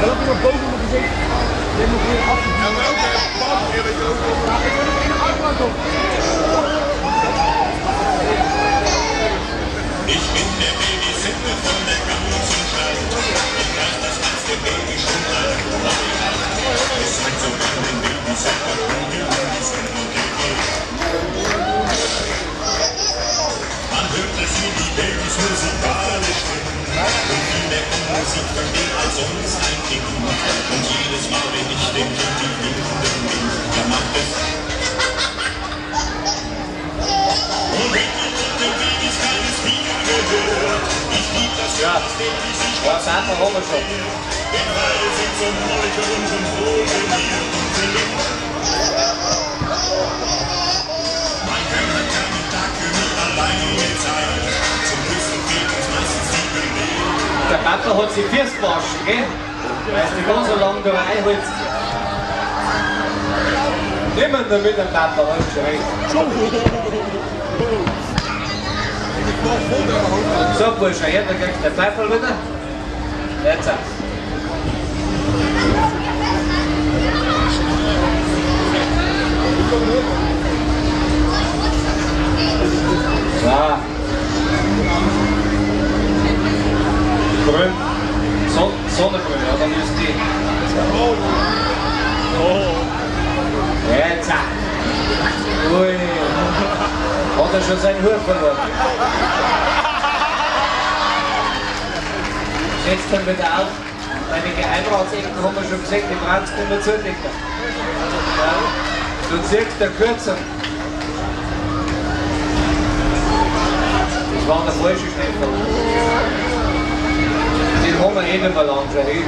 Dat heb je nog boven mijn gezicht. Je nog weer afgezien. Ja, maar ook eerlijk ook. Ja, ik wil nog in de. Ich bin der Babysitter von der ganzen Stadt. Ich darf das ganze Baby schon an. Es sagt sogar den Babysitter, und die sind okay. Man hört, dass hier die Babys musikalisch stimmen. Und viel mehr von Musik verstehen Ja. schon. Schon Herr hat meistens die Bewegung. Der Papa hat sich Füße gewaschen, gell? Weil du ganz so lange da reinholst. Niemand nur mit dem schon recht. So, Bursche, hier, da kriegst du den Pfeifel wieder. Jetzt. So. Grün. Son Sonnengrün, ja, dann ist die. Jetzt. Ui. Hat er schon seinen Hut verloren. Setzt dann wieder auf. Einige Einradsecken haben wir schon gesehen, die brauchst du nicht zudecken. Ja. Du ziehst der kürzer. Das war der falsche Stefan. Den haben wir eh nicht mehr lang schon hin.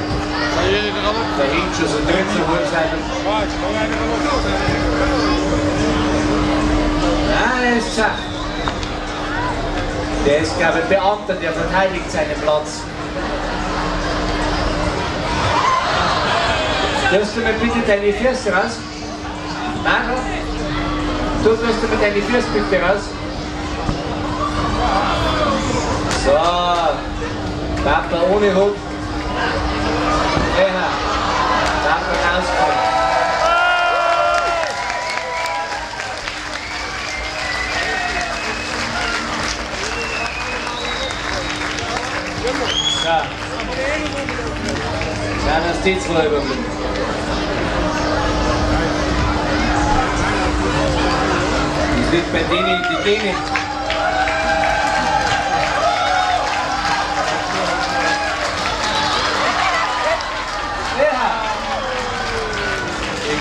Da hinten schon so drin zu holen sein. Nein, ist schach. Der ist, glaube ich, Beamter, der verteidigt seinen Platz. Darfst du mir bitte deine Füße raus? Nein, Du tust du mir deine Füße bitte raus? So, Papa ohne Hut. Ja, Papa rauskommen. Ja. Ja, das die zwei überblieben. Das liegt bei denen, die gehen.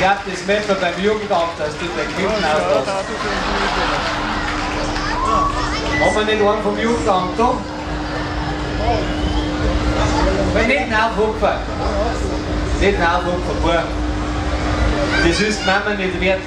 Glaube, das man beim Jugendamt, dass du den Kind auslässt. Haben wir nicht einen vom Jugendamt da? Wenn nicht aufhupfen. Nicht aufhupfen, Bub. Das ist Mama nicht wert.